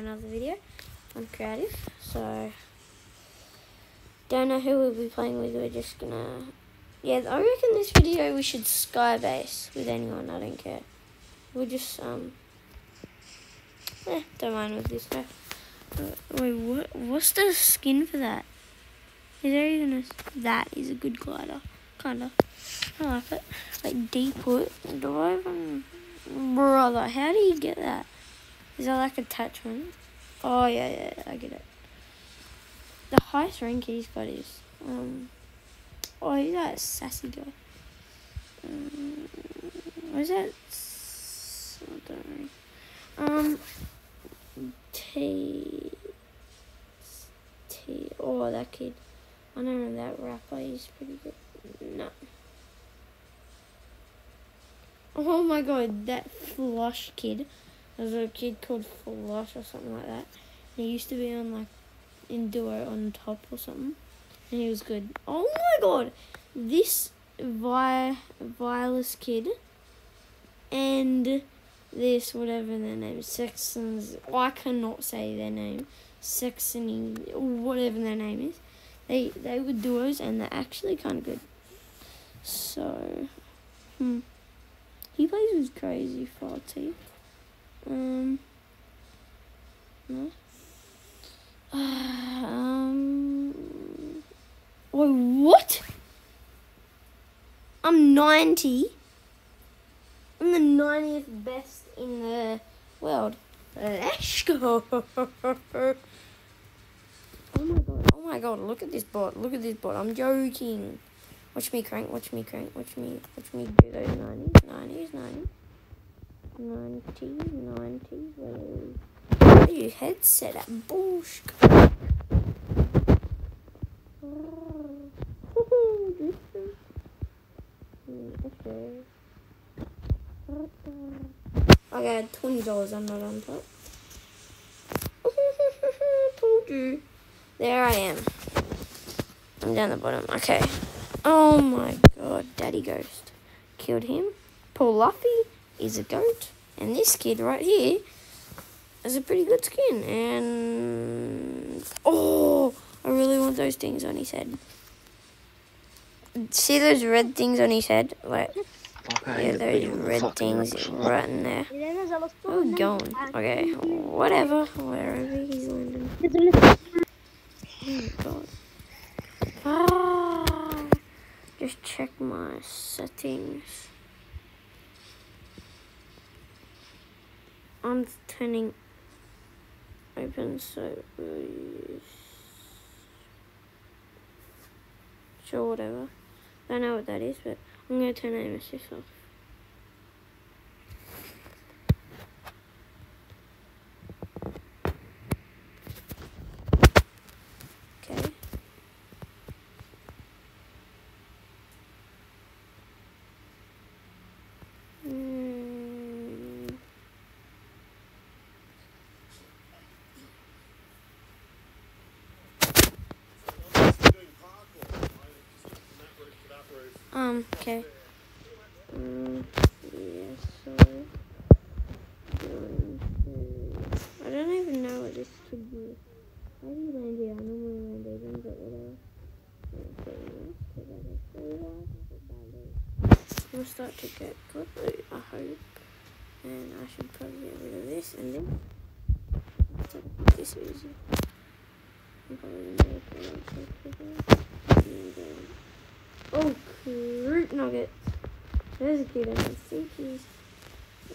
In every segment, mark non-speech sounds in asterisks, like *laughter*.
another video on creative. So don't know who we'll be playing with. We're just gonna yeah. I reckon this video we should skybase with anyone. I don't care. We'll just um. Eh, don't mind with this guy. Uh, wait, what? What's the skin for that? Is there even a? That is a good glider, kinda. I like it. Like deep put. Do I even? Brother, how do you get that? Is that like attachment? Oh yeah, yeah, yeah, I get it. The highest rank he's got is um. Oh, he's that sassy guy. Um, what is that? I don't know. Um, T. T. Oh, that kid. I don't know that rapper. He's pretty good. No. Oh my god, that Flush kid. There's a kid called Flush or something like that. He used to be on like in duo on top or something, and he was good. Oh my god, this Vi Violus kid and this whatever their name is, Sextons. I cannot say their name. Saxony, whatever their name is. They they were duos and they're actually kind of good. So, hmm. He plays with Crazy Farty. Um. *sighs* Um. Wait, what? I'm 90. I'm the 90th best in the world. Let's go. *laughs* Oh my god. Oh my god. Look at this bot. Look at this bot. I'm joking. Watch me crank. Watch me crank. Watch me. Watch me do those 90s. 90s. 90s. 90s. 90s. Where are you headset at? Bullsh. Okay, twenty dollars. I'm not on top. Told you. There I am. I'm down the bottom. Okay. Oh my god, Daddy Ghost killed him. Paul Luffy is a goat, and this kid right here has a pretty good skin. And oh, I really want those things on his head. See those red things on his head? Like, yeah, those red things right in there. Oh, going. Okay, whatever. Wherever he's landing. Oh, God. Ah, just check my settings. I'm turning open so sure whatever. I Don't know what that is, but I'm gonna turn aim assist off. Okay. Mm. Um, okay. Um, yeah, so. I don't even know what this could be. I do land here? I normally land even, but whatever. We'll start to get good I hope. And I should probably get rid of this and then. This easy. I'm probably gonna go for it. And then. Oh, fruit nuggets. There's a kid in the stinkies.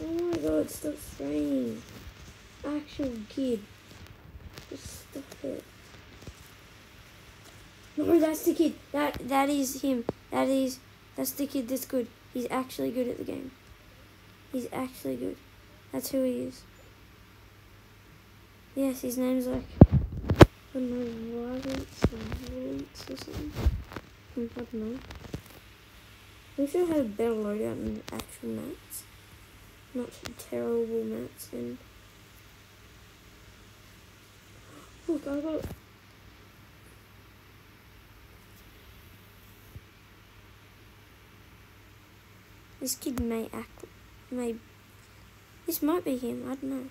Oh my god, stop spraying. Actual kid. Just stop it. No, that's the kid. That that is him. That is that's the kid that's good. He's actually good at the game. He's actually good. That's who he is. Yes, his name's like I don't know, Lawrence or Lawrence or something. I don't know. We should have a better loadout in actual mats. Not terrible mats and oh, Look, I got This kid may act may this might be him, I don't know.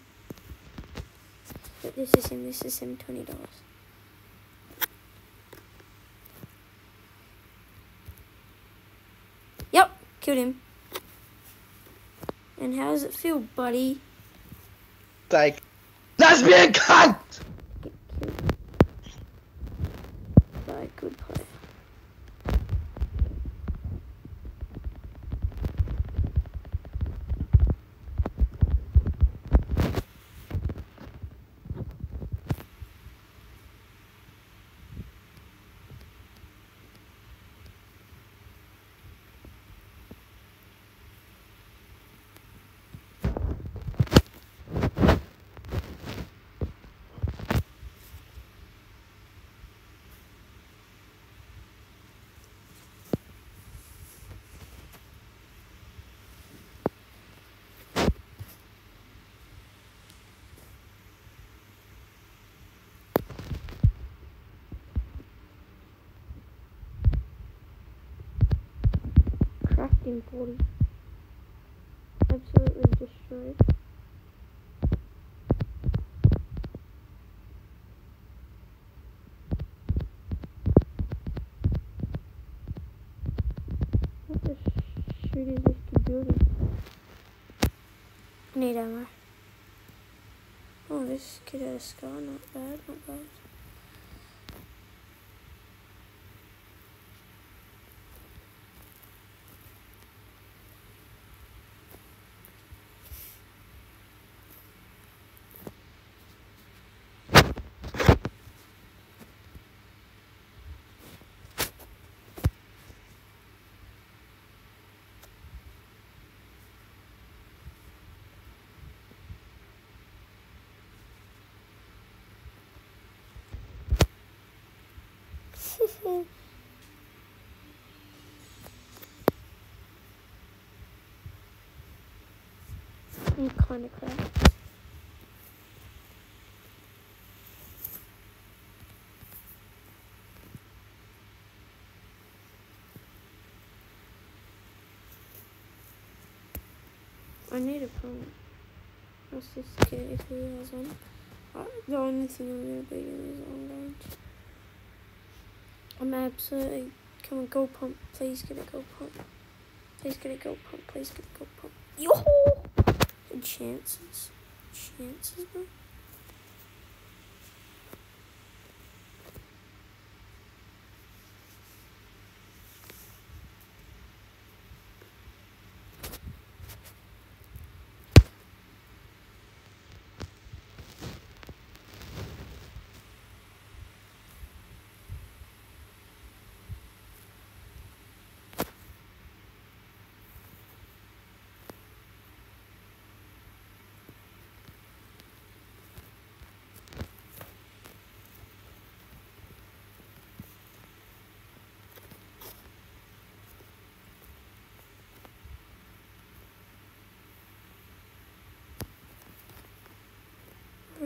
But this is him, this is him, $20. Yep, killed him. And how does it feel, buddy? Like, lesbian cunt! Get killed by a good player. In 40. Absolutely destroyed. What the shoot is this building? Need ammo. Oh, this kid has a scar. Not bad, not bad. *laughs* Cracked. I need a pump. What's this kid if he has one? The only thing I'm gonna him is long range. I'm absolutely come on, go pump. Please get a go pump. Please get a go pump. Please get a go pump. Yo! Chances. Chances, bro.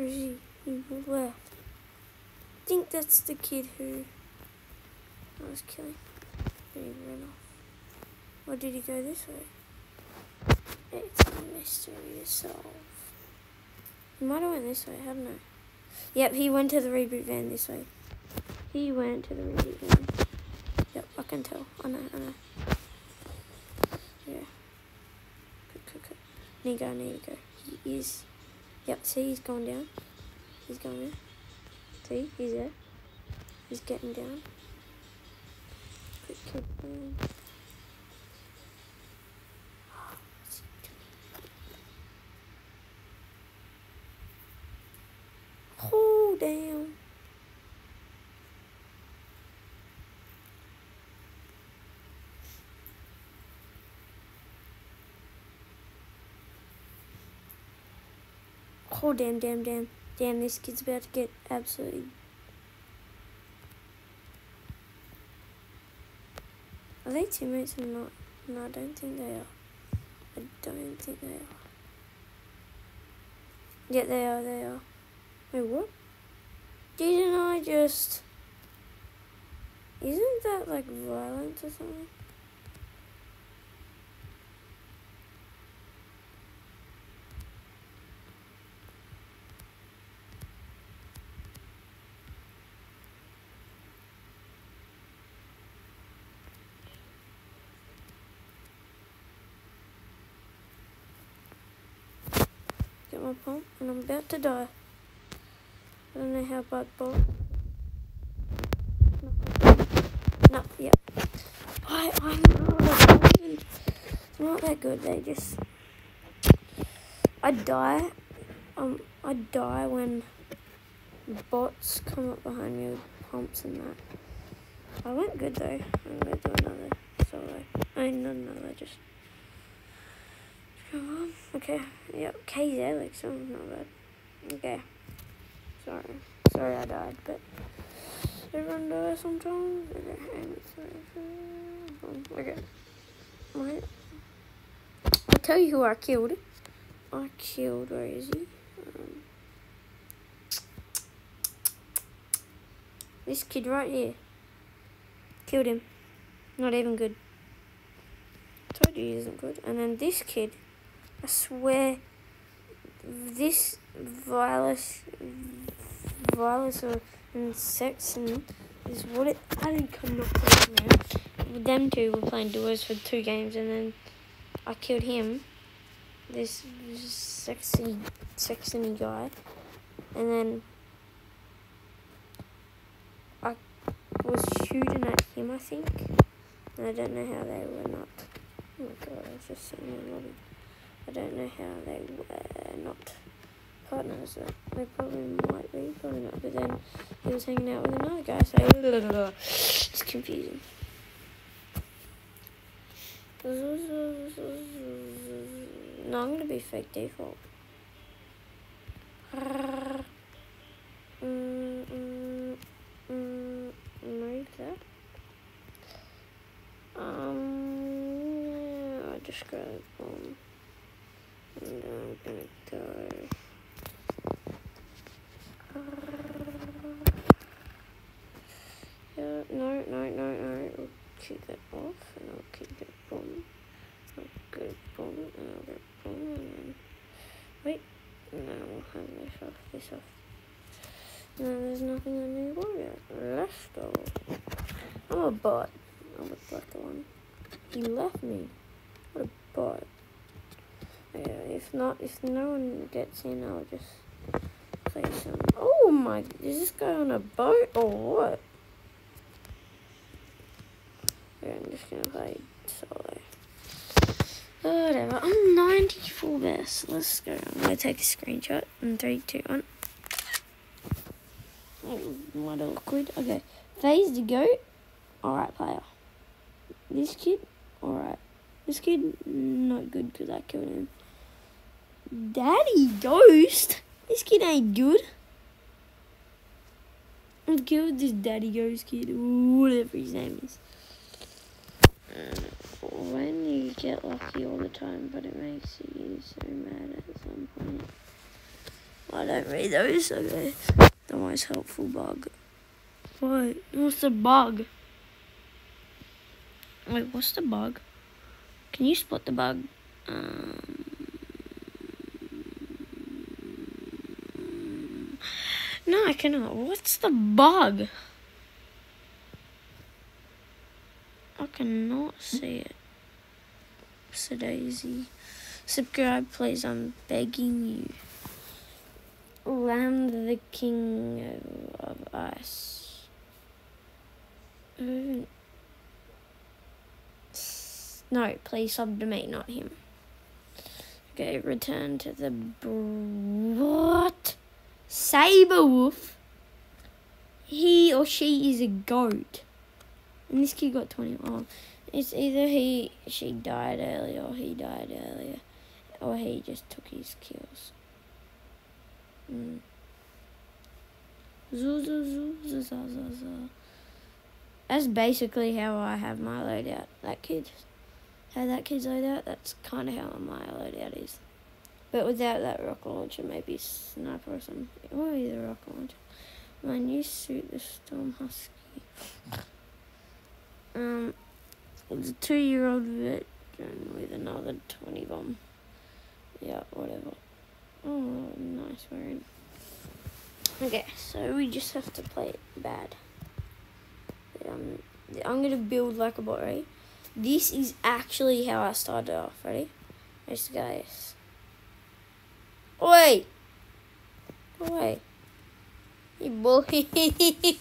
He? He left. I think that's the kid who I was killing. But he ran off. Or did he go this way? It's a mystery to solve. He might have went this way, I don't know. Yep, he went to the reboot van this way. He went to the reboot van. Yep, I can tell. I know, I know. Yeah. Good, good, good. Need to go, need to go. He is Yep, see, he's going down. He's going there. See, he's there. He's getting down. Quick kill. Boom. Oh, damn. Oh, damn, damn, damn. Damn, this kid's about to get absolutely... Are they teammates or not? No, I don't think they are. I don't think they are. Yeah, they are, they are. Wait, what? Didn't I just... Isn't that like violent or something? Pump and I'm about to die. I don't know how bad ball. No, yeah. I, I'm not that good. They just. I die. Um, I die when bots come up behind me with pumps and that. I went good though. I'm gonna do another solo. I mean, not another, just. On. Okay. Yep. KZ, like, so not bad. Okay. Sorry. Sorry I died, but. Everyone dies sometimes. Okay. Okay. Wait. I'll tell you who I killed. I killed, where is he? Um, this kid right here. Killed him. Not even good. Told you he isn't good. And then this kid, I swear, this virus, virus or Sexton is what it. I think I'm not playing now. Them two were playing duos for two games, and then I killed him. This sexy, sexy guy, and then I was shooting at him. I think. And I don't know how they were not. Oh my god! I was just sitting in lobby. I don't know how they were not partners. That they probably might be, probably not. But then he was hanging out with another guy, so it's confusing. No, I'm gonna be fake default. Mm, mm, mm, move that. Um, yeah, I just got a And I'm gonna go. No, no, no, no. I'll keep that off and I'll keep that bomb. I'll go bomb and I'll go bomb and then wait. No, we'll have this off, this off. No, there's nothing I need to worry about. Let's. I'm a bot. I was like the one. He left me. What a bot. If not, if no one gets in, I'll just play some. Oh my, is this guy on a boat or what? Yeah, I'm just gonna play solo. Whatever. I'm 94 best. Let's go. I'm gonna take a screenshot in 3, 2, 1. Oh, what awkward. Okay. Phase to go. Alright, player. This kid, alright. This kid, not good because I killed him. Daddy Ghost? This kid ain't good. I've killed this Daddy Ghost kid, whatever his name is. when you get lucky all the time, but it makes you so mad at some point. I don't read those, okay. The most helpful bug. What? What's the bug? Wait, what's the bug? Can you spot the bug? Um, no, I cannot. What's the bug? I cannot see it. So Daisy. Subscribe, please. I'm begging you. Lamb the King of Ice. No, please sub to me, not him. Okay, return to the what? Saberwolf. He or she is a goat. And this kid got 20. Oh, it's either he, she died earlier or he died earlier. Or he just took his kills. Mm. Zoo. That's basically how I have my loadout. That kid how that kid's loadout, that's kind of how my loadout is. But without that rocket launcher, maybe sniper or something. Or either rocket launcher. My new suit, the Storm Husky. *laughs* Um, it's a two-year-old veteran with another 20 bomb. Yeah, whatever. Oh, nice wearing. Okay, so we just have to play it bad. Um, I'm gonna build like a bot, right? This is actually how I started off. Ready? Yes, guys. Oi! Oi! You bully! *laughs*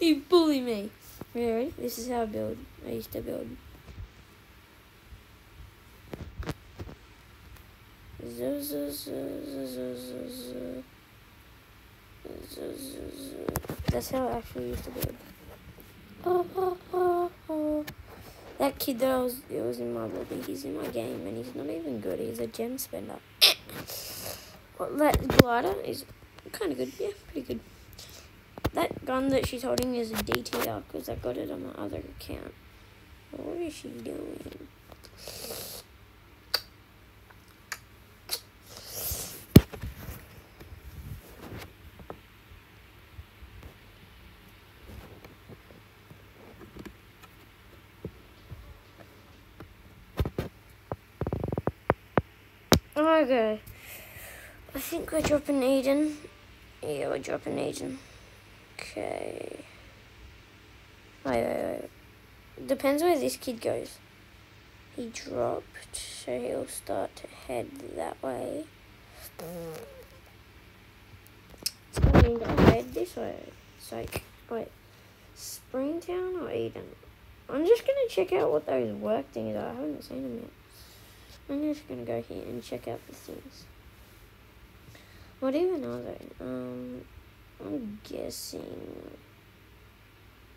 you bully me! Really? This is how I build. I used to build. That's how I actually used to build. *laughs* That kid that I was, it was in my lobby, he's in my game and he's not even good. He's a gem spender. *coughs* well, that glider is kind of good. Yeah, pretty good. That gun that she's holding is a DTR because I got it on my other account. What is she doing? Okay. I think we're dropping Eden. Yeah, we're dropping Eden. Okay. Wait, wait, wait. Depends where this kid goes. He dropped, so he'll start to head that way. Going to head this way. It's like, wait, Springtown or Eden? I'm just going to check out what those work things are. I haven't seen them yet. I'm just gonna go here and check out the things. What even are they? Um, I'm guessing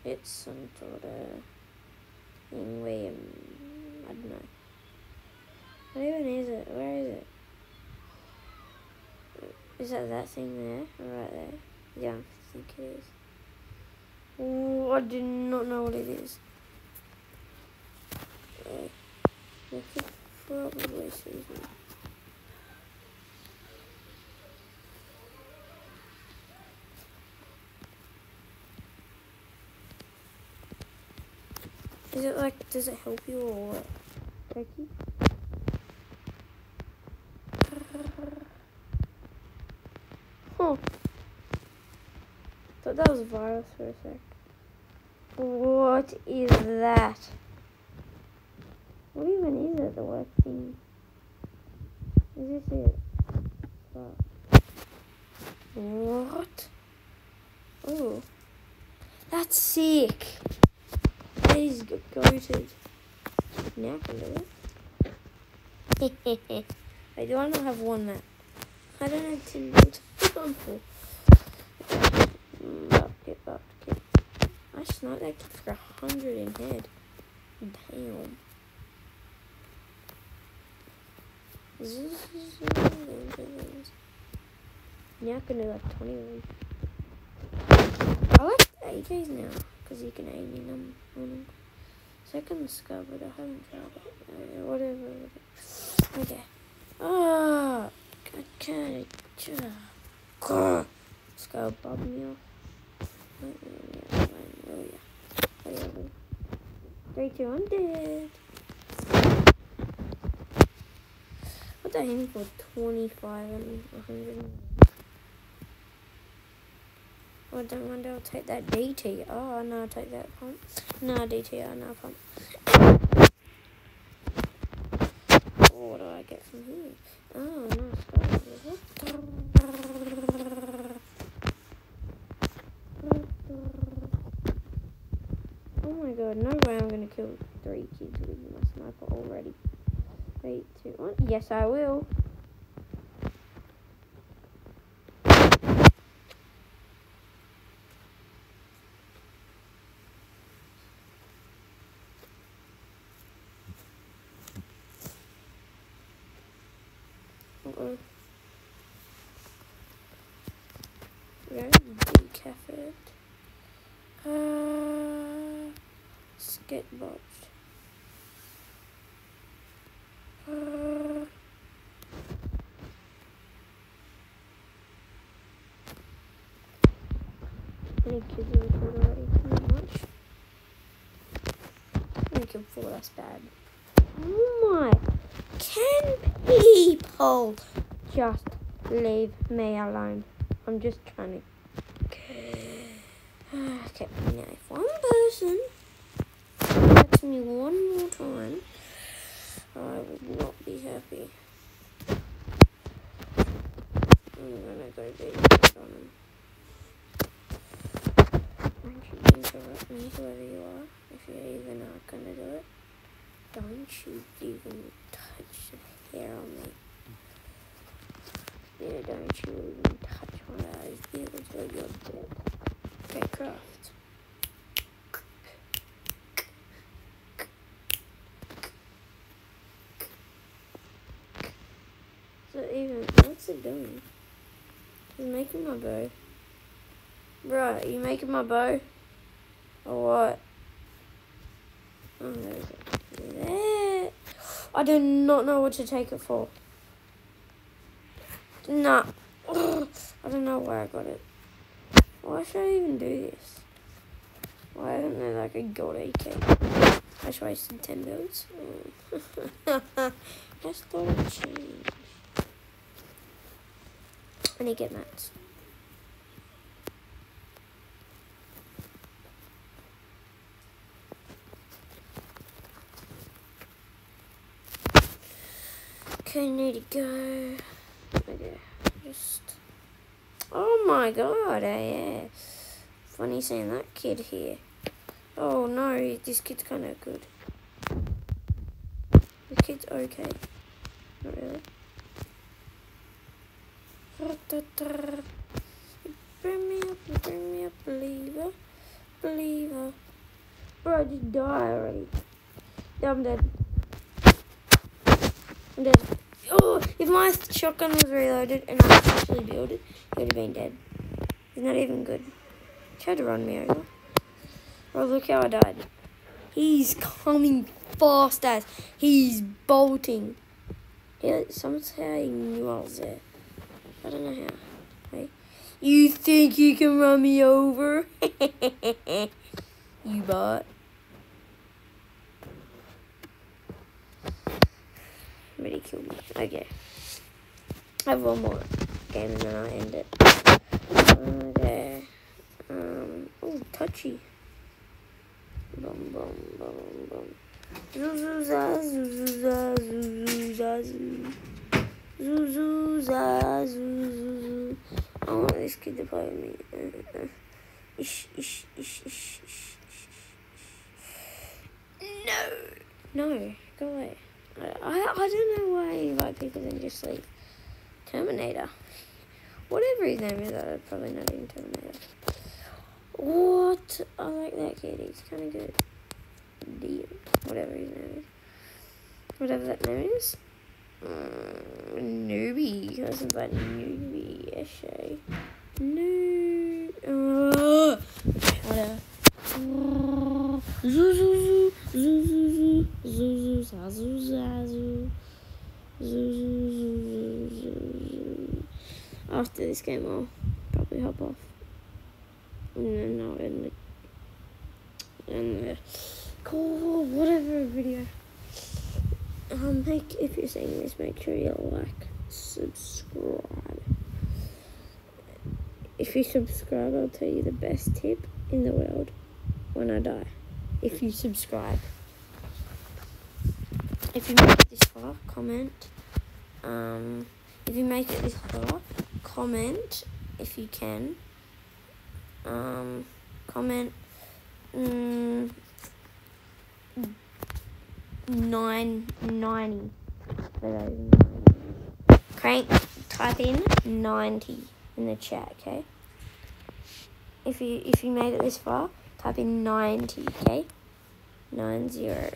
it's some sort of thing where, I don't know. What even is it? Where is it? Is that that thing there? Right there? Yeah, I think it is. Oh, I do not know what it is. Uh, Probably Susan. Is it like, does it help you or what? Becky? *laughs* Huh. Thought that was a virus for a sec. What is that? What even is it, the work thing? Is this it? What? Oh. That's sick. That is goated. Now *laughs* I can do it. Wait, do I not have one map? I don't have full. Get up, get. I sniped that kid for a hundred in head. Damn. Yeah, I can do like 20 of them. I like AKs now, because you can aim in them on them. Second scar, but I haven't tried it. Whatever. Okay. Ah, oh, God, can't just. Skull bob me. Oh, yeah. Three, two, I'm dead. That aiming for 25 and 100? Oh, don't mind, I'll take that DT. Oh, no, I'll take that pump. No, DT, oh, no, pump. Oh, what do I get from here? Oh, Oh my god, no way I'm gonna kill three kids with my sniper already. Three, two, one. Yes, I will. Uh-oh. Decaf it? Uh, skateboard. Any kids in the killed already? Not much. I killed four, that's bad. Oh my. Can people just leave me alone? I'm just trying to. Okay, now if one person hurts me one more time, I would not be happy. I'm gonna go beat on him. Don't you interrupt me, whoever you are, if you're even not gonna do it. Don't you even touch the hair on me. Yeah, don't you even touch my eyes until you're dead. Okay, craft. So even, what's it doing? It's making my bow. Bro, you making my bow? Or what? I do not know what to take it for. Nah. *sighs* I don't know where I got it. Why should I even do this? Why isn't there like a gold AK? I just wasted 10 builds. *laughs* Oh. It'd change. I need to get mats. Okay, need to go. Okay, just. Oh my god, yeah. Uh, funny seeing that kid here. Oh no, this kid's kind of good. The kid's okay. Not really. Bring me up, bring me up, believer, believer. Bro, just die already. Yeah, I'm dead. I'm dead. Oh, if my shotgun was reloaded and I actually built it, he would have been dead. He's not even good. Tried to run me over. Oh, look how I died. He's coming fast as he's bolting. Yeah, he knew I was there. I don't know how. Wait. You think you can run me over? *laughs* you bot. He killed me. Okay. I have one more game and then I'll end it. Okay. Um, oh, touchy. Boom, boom, boom, boom. Zuzuza, zuzuza, zuzuza, zoo. Zuzuza, zuzuzu. I want this kid to play with me. Uh, uh. Ish, ish, ish, ish, ish, ish, ish. No. No, go away. I, I, I don't know why you invite people and just leave. Terminator. Whatever his name is, I'm probably not even Terminator. What? I like that kid. He's kind of good. Deal. Whatever his name is. Whatever that name is. Mm, newbie. Let's invite newbie. Eshe. No. Uh, whatever. Zuzu, Zuzu, Zuzu, Zuzu, Zuzu, After this game, I'll probably hop off. And then I'll end the, and the call, whatever video. Um, make if you're seeing this, make sure you like, subscribe. If you subscribe, I'll tell you the best tip in the world when I die. If you subscribe. If you make it this far, comment. Um, if you make it this far, comment if you can. Um, comment. Mm, nine ninety. Crank. Type in ninety in the chat. Okay. If you if you made it this far, type in ninety. Okay. Nine zero.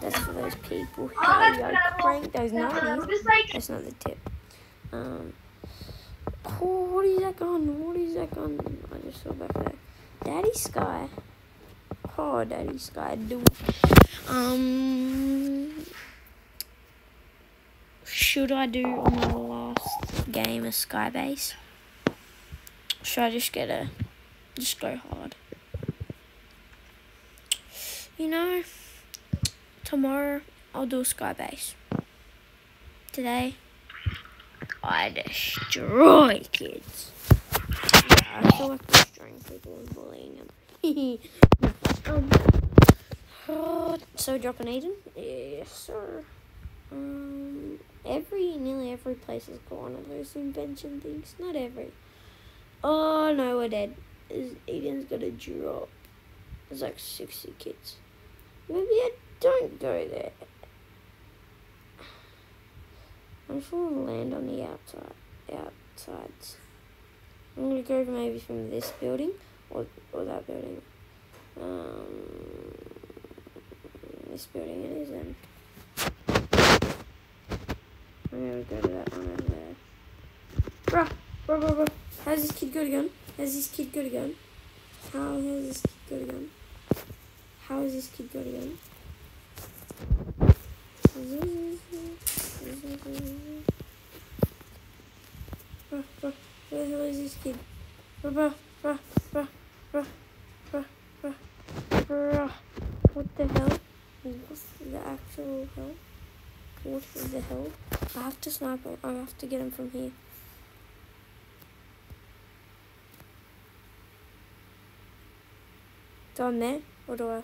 That's for those people who go crank those nineties. That's not the tip. Um. Oh, what is that gun? What is that gun? I just saw back there. Daddy Sky. Oh, Daddy Sky, do. Um. Should I do on my last game a Skybase? Should I just get a. Just go hard? You know, tomorrow I'll do a Skybase. Today, I destroy kids. Yeah, I feel like destroying people and bullying them. *laughs* um, uh, so drop an Aiden? Yes, sir. Um, every nearly every place has got one of those invention things. Not every. Oh no, we're dead. Is Eden's gonna drop. There's like sixty kids. Maybe I don't go there. I'm just gonna land on the outside outsides. I'm gonna go maybe from this building or or that building. Um, this building it is then. I'm gonna go to that one over there. Bruh, bruh, bruh, bruh. How's this kid got a How's this kid got a gun? How has this kid got a gun? How has this kid got a gun? Bruh, bruh, where the hell is this kid? What the hell? What's the actual hell? What the hell? I have to snipe him. I have to get him from here. Do I med? Or do I? I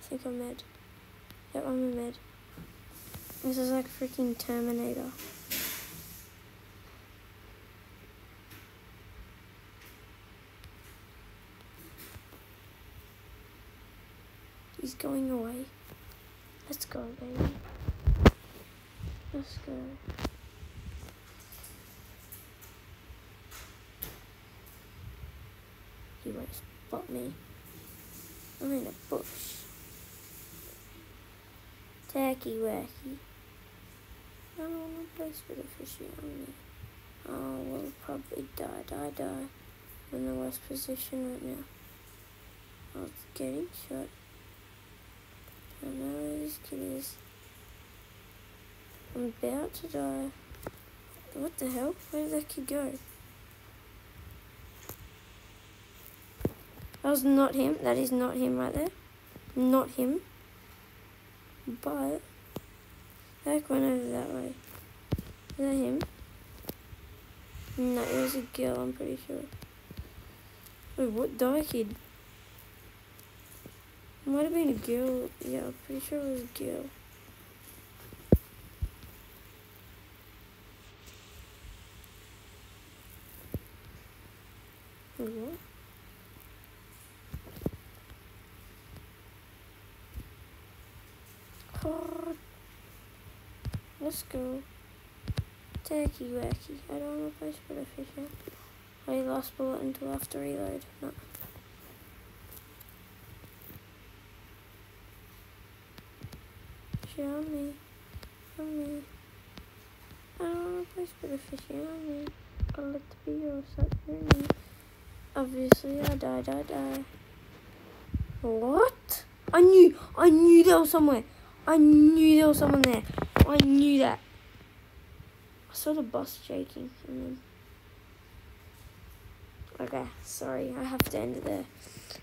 think I'm med. Yep, I'm a med. This is like freaking Terminator. He's going away. Let's go, baby. Let's go. He won't spot me. I'm in a bush. Tacky wacky. I don't want to place with the fishy on me. Oh, we'll probably die, die, die. I'm in the worst position right now. I was getting shot. I know where this kid is. I'm about to die. What the hell? Where did that kid go? That was not him. That is not him right there. Not him. But that went over that way. Is that him? No, it was a girl, I'm pretty sure. Wait, what die kid? Might have been a girl. Yeah, I'm pretty sure it was a girl. What? Oh, let's go. Turkey wacky. I don't want to play Spitter Fisher. I lost bullet until after reload. No. Show me. Show me. I don't want to play Spitter Fisher. Show me. I'll let the video hearing me. Obviously, I died. I die. What? I knew. I knew there was somewhere. I knew there was someone there. I knew that. I saw the bus shaking then. Okay, sorry, I have to end it there.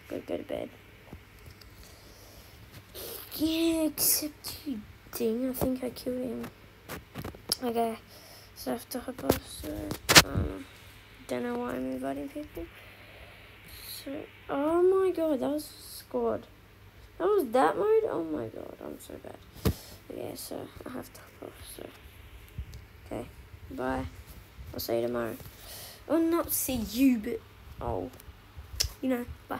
Gotta go to bed. Yeah, except you ding, I think I killed him. Okay, so I have to hop off, so, um, don't know why I'm inviting people. So, oh my god, that was squad. That was that mode? Oh my god, I'm so bad. Okay, so I have to so. Okay, bye. I'll see you tomorrow. Or not see you, but, oh, you know, bye.